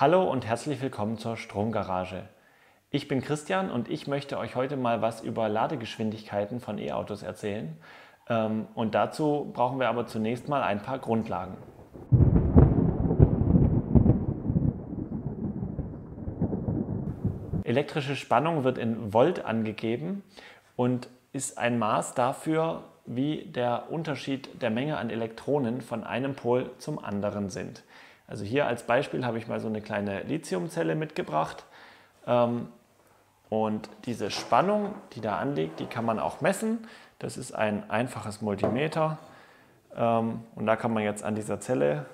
Hallo und herzlich willkommen zur Stromgarage. Ich bin Christian und ich möchte euch heute mal was über Ladegeschwindigkeiten von E-Autos erzählen. Ähm, und dazu brauchen wir aber zunächst mal ein paar Grundlagen. Elektrische Spannung wird in Volt angegeben und ist ein Maß dafür, wie der Unterschied der Menge an Elektronen von einem Pol zum anderen sind. Also hier als Beispiel habe ich mal so eine kleine Lithiumzelle mitgebracht. Ähm, und diese Spannung, die da anliegt, die kann man auch messen. Das ist ein einfaches Multimeter. Ähm, und da kann man jetzt an dieser Zelle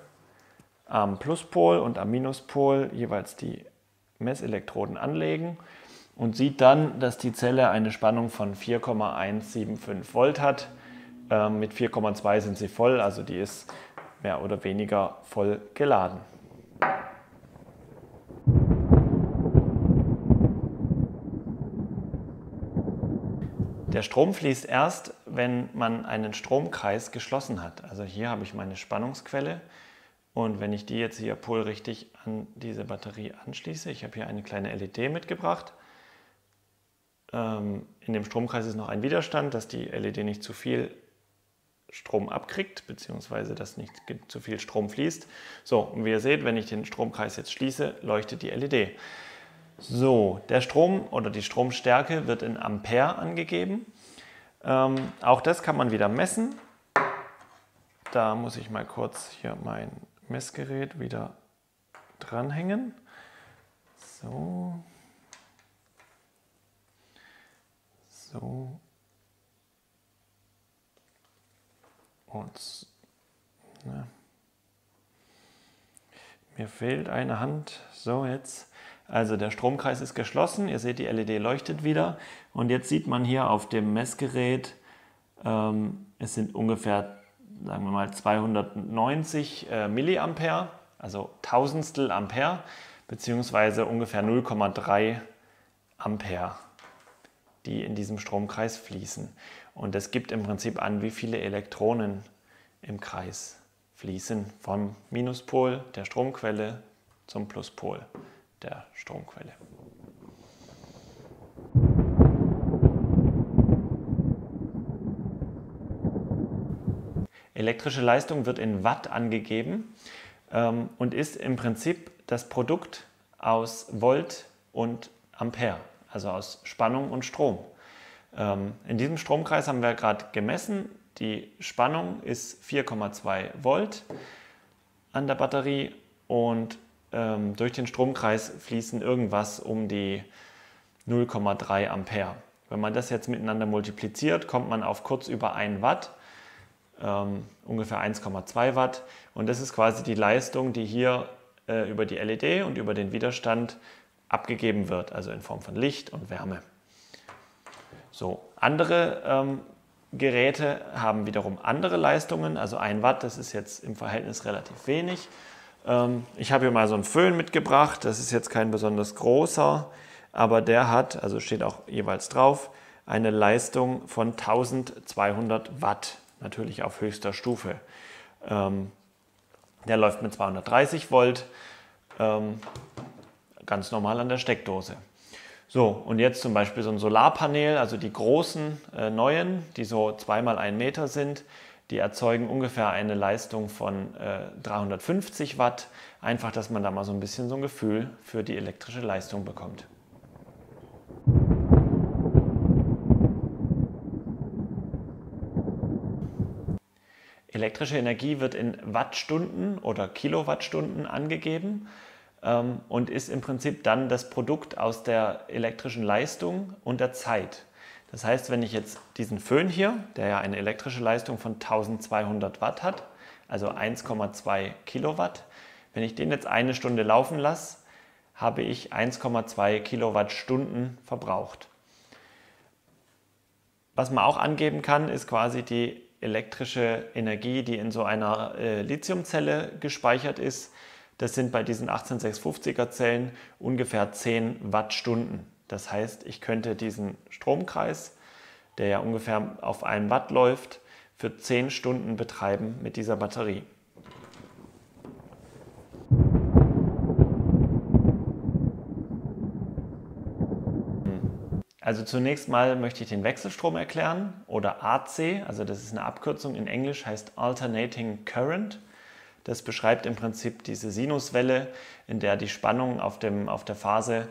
am Pluspol und am Minuspol jeweils die Messelektroden anlegen und sieht dann, dass die Zelle eine Spannung von 4,175 Volt hat. Ähm, mit 4,2 sind sie voll, also die ist mehr oder weniger voll geladen. Der Strom fließt erst, wenn man einen Stromkreis geschlossen hat. Also hier habe ich meine Spannungsquelle und wenn ich die jetzt hier polrichtig an diese Batterie anschließe, ich habe hier eine kleine LED mitgebracht. Ähm, in dem Stromkreis ist noch ein Widerstand, dass die LED nicht zu viel Strom abkriegt, beziehungsweise dass nicht zu viel Strom fließt. So, und wie ihr seht, wenn ich den Stromkreis jetzt schließe, leuchtet die LED. So, der Strom oder die Stromstärke wird in Ampere angegeben. Ähm, auch das kann man wieder messen. Da muss ich mal kurz hier mein Messgerät wieder dranhängen. So. So. Und ne. mir fehlt eine Hand. So, jetzt. Also der Stromkreis ist geschlossen. Ihr seht, die LED leuchtet wieder. Und jetzt sieht man hier auf dem Messgerät, ähm, es sind ungefähr, sagen wir mal, 290 äh, Milliampere, also Tausendstel Ampere, beziehungsweise ungefähr 0,3 Ampere, die in diesem Stromkreis fließen. Und das gibt im Prinzip an, wie viele Elektronen im Kreis fließen vom Minuspol der Stromquelle zum Pluspol der Stromquelle. Elektrische Leistung wird in Watt angegeben ähm, und ist im Prinzip das Produkt aus Volt und Ampere, also aus Spannung und Strom. Ähm, in diesem Stromkreis haben wir gerade gemessen, die Spannung ist 4,2 Volt an der Batterie und ähm, durch den Stromkreis fließen irgendwas um die 0,3 Ampere. Wenn man das jetzt miteinander multipliziert, kommt man auf kurz über 1 Watt, ähm, ungefähr 1,2 Watt. Und das ist quasi die Leistung, die hier äh, über die LED und über den Widerstand abgegeben wird, also in Form von Licht und Wärme. So, andere ähm, Geräte haben wiederum andere Leistungen, also 1 Watt, das ist jetzt im Verhältnis relativ wenig. Ähm, ich habe hier mal so einen Föhn mitgebracht, das ist jetzt kein besonders großer, aber der hat, also steht auch jeweils drauf, eine Leistung von 1200 Watt, natürlich auf höchster Stufe. Ähm, der läuft mit 230 Volt, ähm, ganz normal an der Steckdose. So, und jetzt zum Beispiel so ein Solarpanel, also die großen äh, neuen, die so zweimal ein Meter sind, die erzeugen ungefähr eine Leistung von äh, 350 Watt. Einfach, dass man da mal so ein bisschen so ein Gefühl für die elektrische Leistung bekommt. Elektrische Energie wird in Wattstunden oder Kilowattstunden angegeben ähm, und ist im Prinzip dann das Produkt aus der elektrischen Leistung und der Zeit. Das heißt, wenn ich jetzt diesen Föhn hier, der ja eine elektrische Leistung von 1200 Watt hat, also 1,2 Kilowatt, wenn ich den jetzt eine Stunde laufen lasse, habe ich 1,2 Kilowattstunden verbraucht. Was man auch angeben kann, ist quasi die elektrische Energie, die in so einer äh, Lithiumzelle gespeichert ist. Das sind bei diesen 18650er Zellen ungefähr 10 Wattstunden. Das heißt, ich könnte diesen Stromkreis, der ja ungefähr auf einem Watt läuft, für 10 Stunden betreiben mit dieser Batterie. Also zunächst mal möchte ich den Wechselstrom erklären oder AC, also das ist eine Abkürzung in Englisch heißt Alternating Current. Das beschreibt im Prinzip diese Sinuswelle, in der die Spannung auf, dem, auf der Phase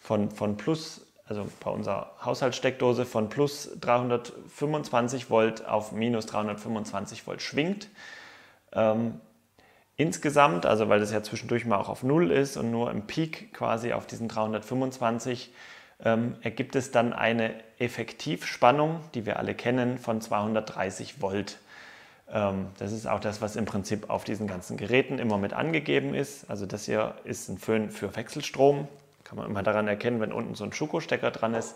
von, von plus, also bei unserer Haushaltssteckdose von plus 325 Volt auf minus 325 Volt schwingt. Ähm, insgesamt, also weil das ja zwischendurch mal auch auf Null ist und nur im Peak quasi auf diesen 325 ähm, ergibt es dann eine Effektivspannung, die wir alle kennen, von 230 Volt. Ähm, das ist auch das, was im Prinzip auf diesen ganzen Geräten immer mit angegeben ist. Also das hier ist ein Föhn für Wechselstrom. Kann man immer daran erkennen, wenn unten so ein Schuko-Stecker dran ist,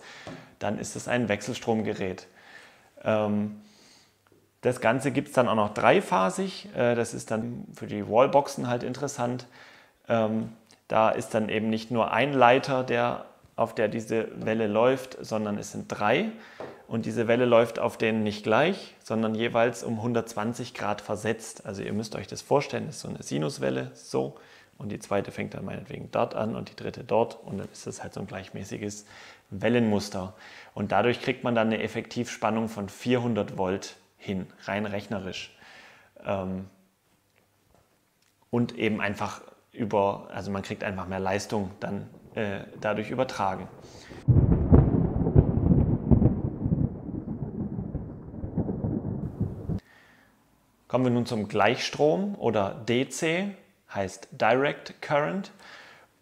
dann ist es ein Wechselstromgerät. Ähm, das Ganze gibt es dann auch noch dreiphasig. Äh, das ist dann für die Wallboxen halt interessant. Ähm, da ist dann eben nicht nur ein Leiter, der auf der diese Welle läuft, sondern es sind drei. Und diese Welle läuft auf denen nicht gleich, sondern jeweils um 120 Grad versetzt. Also ihr müsst euch das vorstellen, das ist so eine Sinuswelle, so. Und die zweite fängt dann meinetwegen dort an und die dritte dort. Und dann ist das halt so ein gleichmäßiges Wellenmuster. Und dadurch kriegt man dann eine Effektivspannung von 400 Volt hin, rein rechnerisch. Ähm, und eben einfach über, also man kriegt einfach mehr Leistung dann äh, dadurch übertragen. Kommen wir nun zum Gleichstrom oder DC, heißt Direct Current.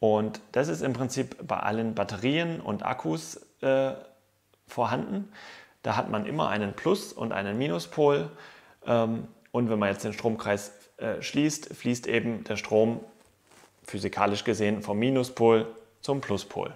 Und das ist im Prinzip bei allen Batterien und Akkus äh, vorhanden. Da hat man immer einen Plus- und einen Minuspol. Ähm, und wenn man jetzt den Stromkreis äh, schließt, fließt eben der Strom physikalisch gesehen vom Minuspol zum Pluspol.